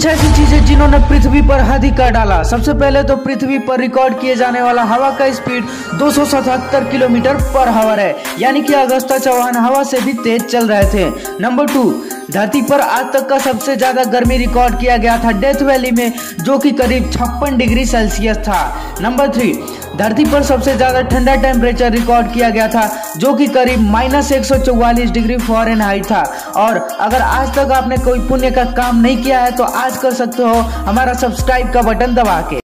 ऐसी चीज़ें जिन्होंने पृथ्वी पर हाथी कर डाला। सबसे पहले तो पृथ्वी पर रिकॉर्ड किए जाने वाला हवा का स्पीड 277 किलोमीटर पर हवर है। यानी कि अगस्ता चौहान हवा से भी तेज चल रहे थे। नंबर टू धरती पर आज तक का सबसे ज़्यादा गर्मी रिकॉर्ड किया गया था डेथ वैली में, जो कि करीब छप्पन डिग्री सेल्सियस था। नंबर थ्री धरती पर सबसे ज़्यादा ठंडा टेम्परेचर रिकॉर्ड किया गया था, जो कि करीब माइनस एक सौ चौवालीस डिग्री फॉरन हाइट था। और अगर आज तक आपने कोई पुण्य का काम नहीं किया है तो आज कर सकते हो हमारा सब्सक्राइब का बटन दबा के।